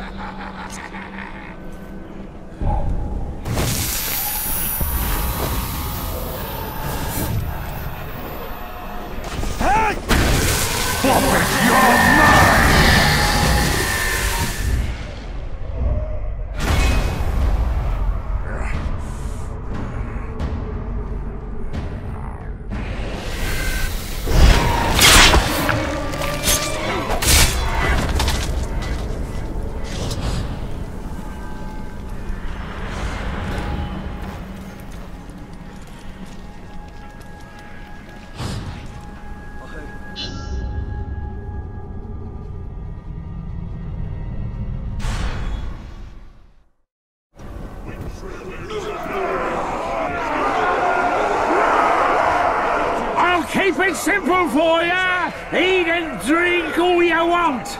Ha ha ha ha ha! Simple for you. Eat and drink all you want.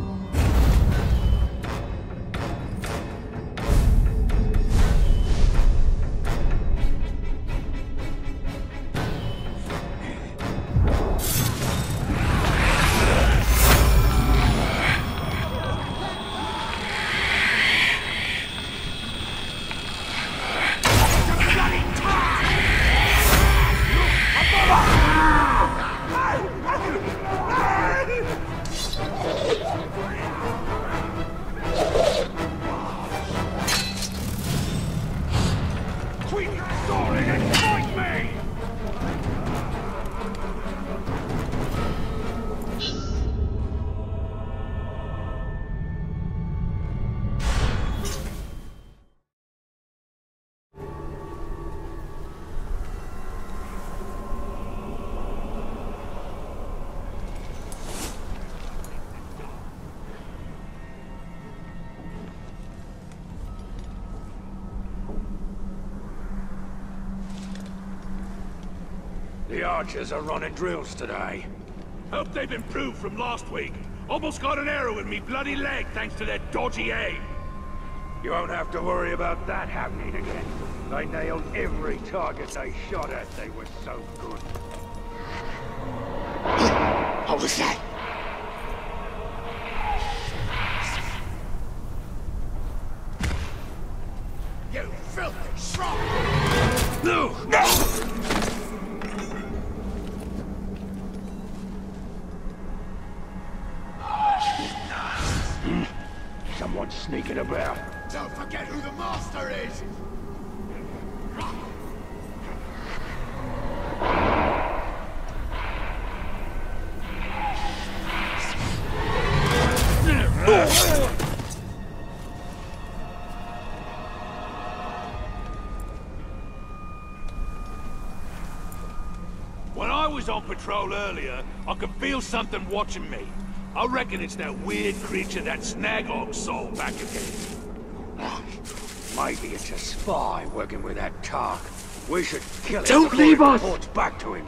The archers are running drills today. Hope they've improved from last week. Almost got an arrow in me bloody leg thanks to their dodgy aim. You won't have to worry about that happening again. They nailed every target they shot at. They were so good. What was that? Patrol earlier, I could feel something watching me. I reckon it's that weird creature that Snagog saw back again. Maybe it's a spy working with that Tark. We should kill it Don't leave us! reports back to him.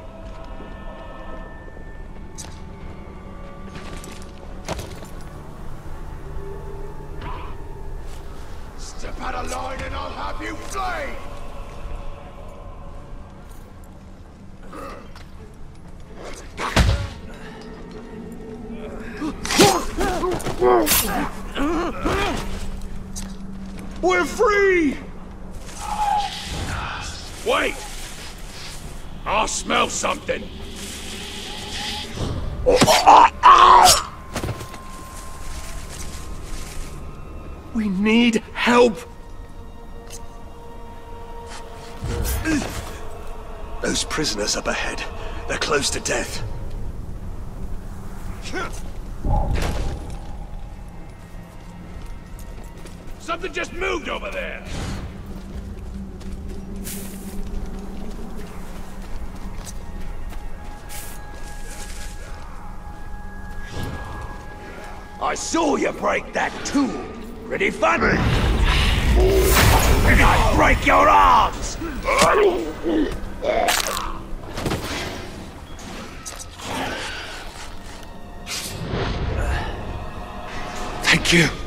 Step out of line and I'll have you flayed! We're free! Wait! I smell something. We need help! Those prisoners up ahead. They're close to death. Something just moved over there. I saw you break that tool. Pretty funny. And I break your arms! Thank you.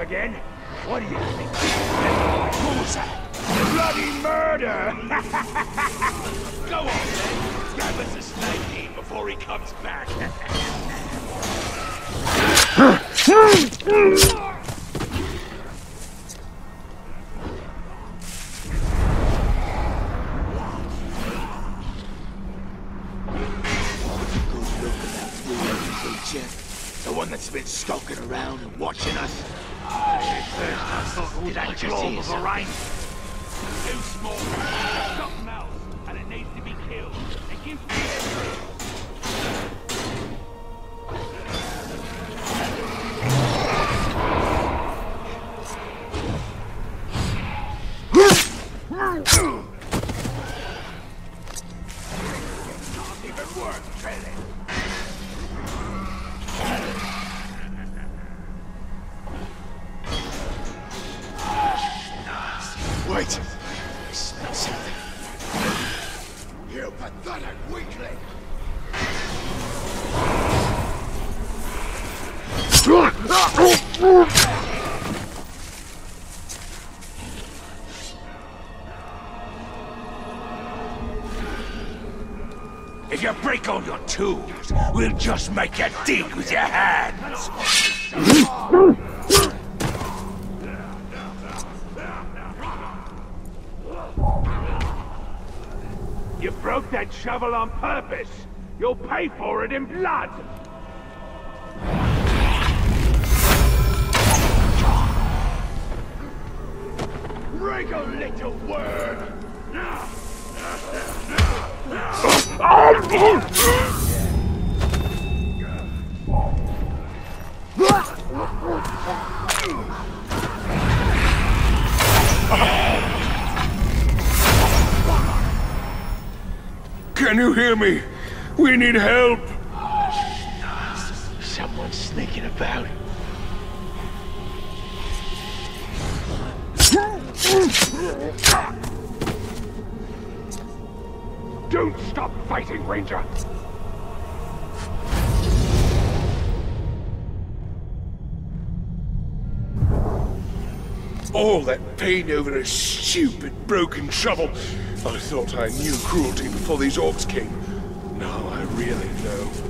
Again. What do you think? Who's that? Bloody murder! Go on, then. Grab us a snake before he comes back. If you break all your tools, we'll just make you dig with your hands. You broke that shovel on purpose. You'll pay for it in blood. A little word. Can you hear me? We need help! Someone's sneaking about. Don't stop fighting, Ranger. All that pain over a stupid broken shovel. I thought I knew cruelty before these orcs came. Now I really know.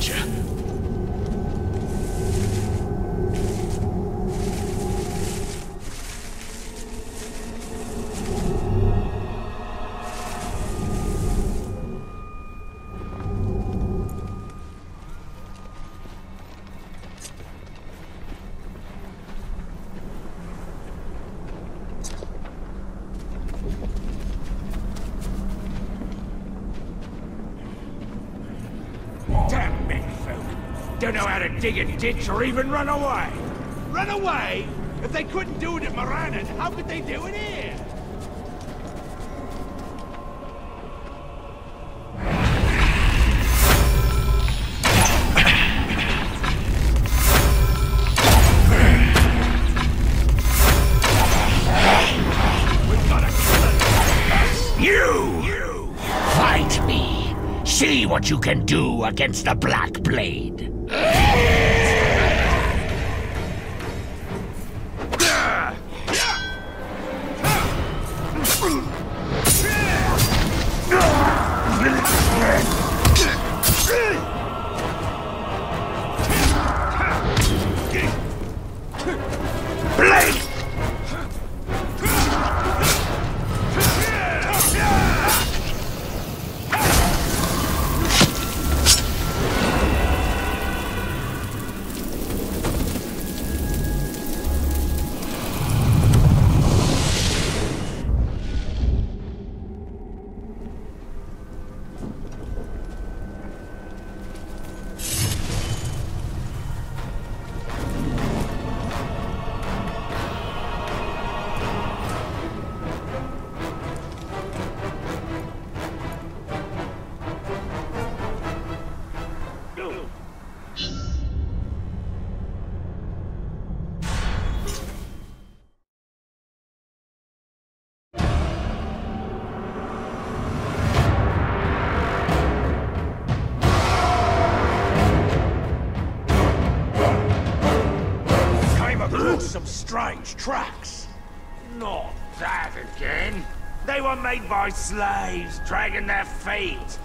Thank you, Don't know how to dig a ditch or even run away. Run away? If they couldn't do it at Morannon, how could they do it here? You! You! Fight me! See what you can do against the Black! Blade! Strange tracks. Not that again. They were made by slaves dragging their feet.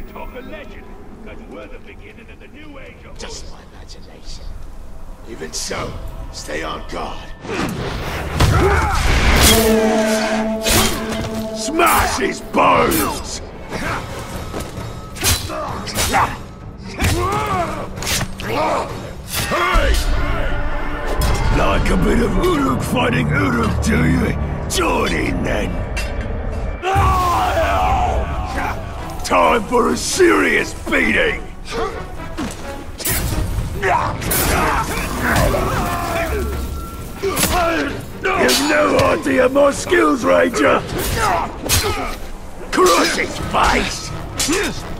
The talk of legend. Because we're the beginning of the new age of Just my imagination. Even so, stay on guard. Smash his bones! Hey! Like a bit of Uruk fighting Uruk, do you? Join in then. Time for a serious beating! You've no idea my skills, Ranger! Crush his face!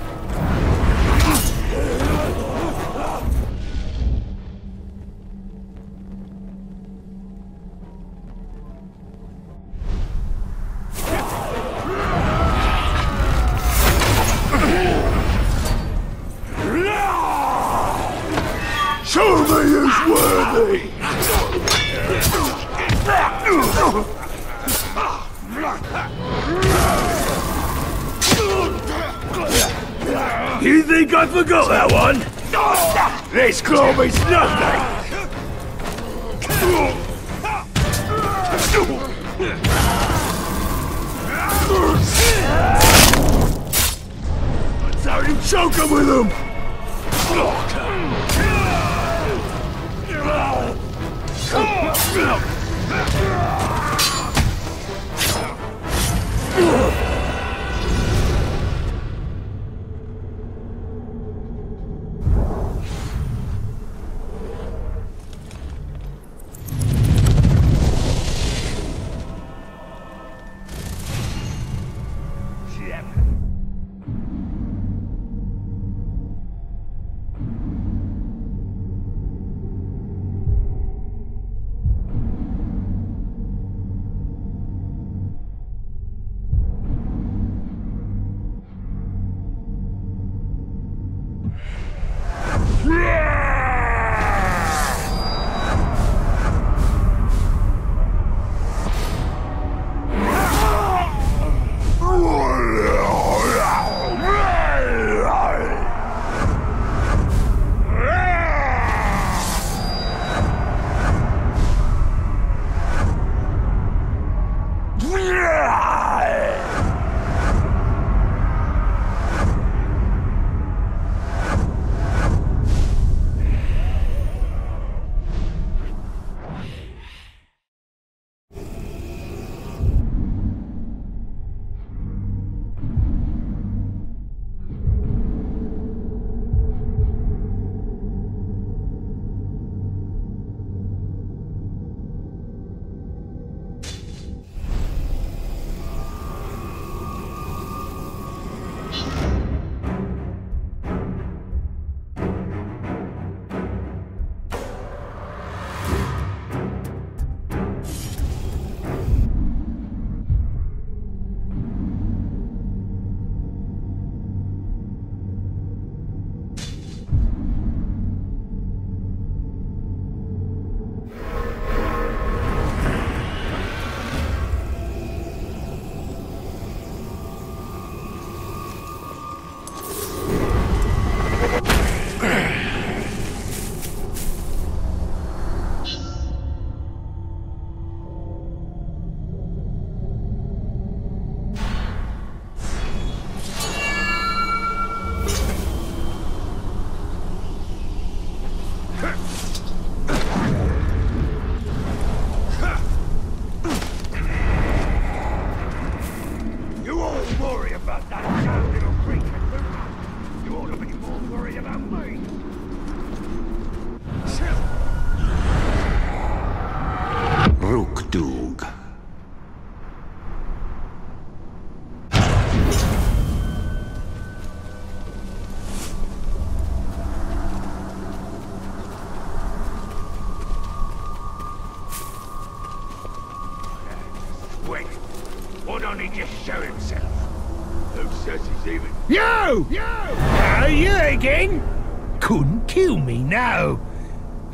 This claw means nothing! Let's have him choke him with him!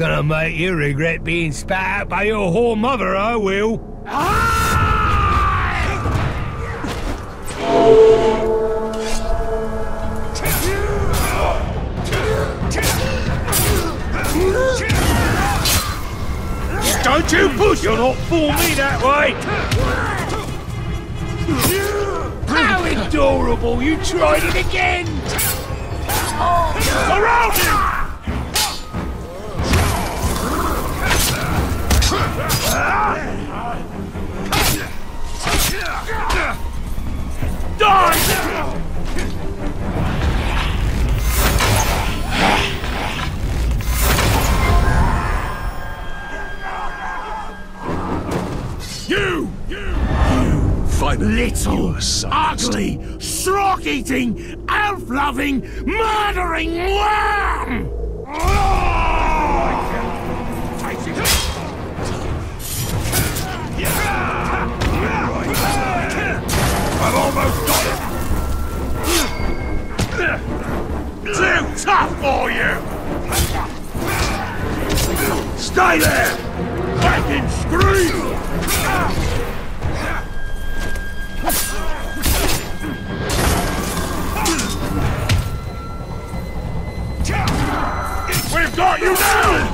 Gonna make you regret being spat out by your whore mother, I will. Don't you push! You're not fool me that way! How adorable! You tried it again! Around him! Die! You! Finally, Little, ugly, stroke-eating, elf-loving, murdering worm! Too tough for you! Stay there! Fucking scream! We've got you now!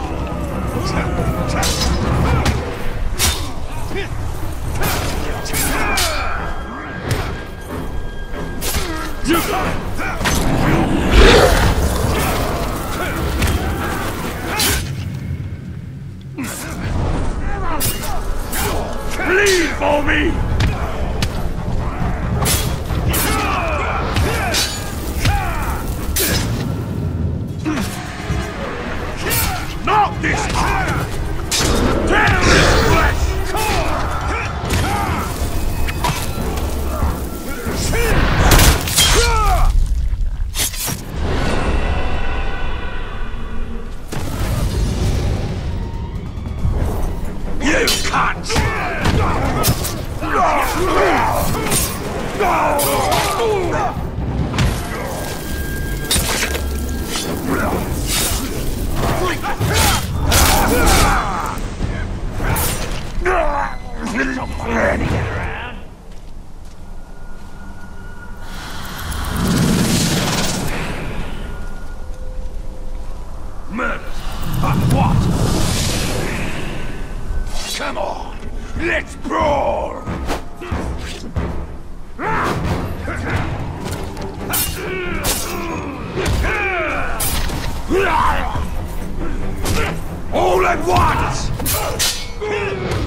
You can't! Murder! But what? Come on, let's brawl! All at once!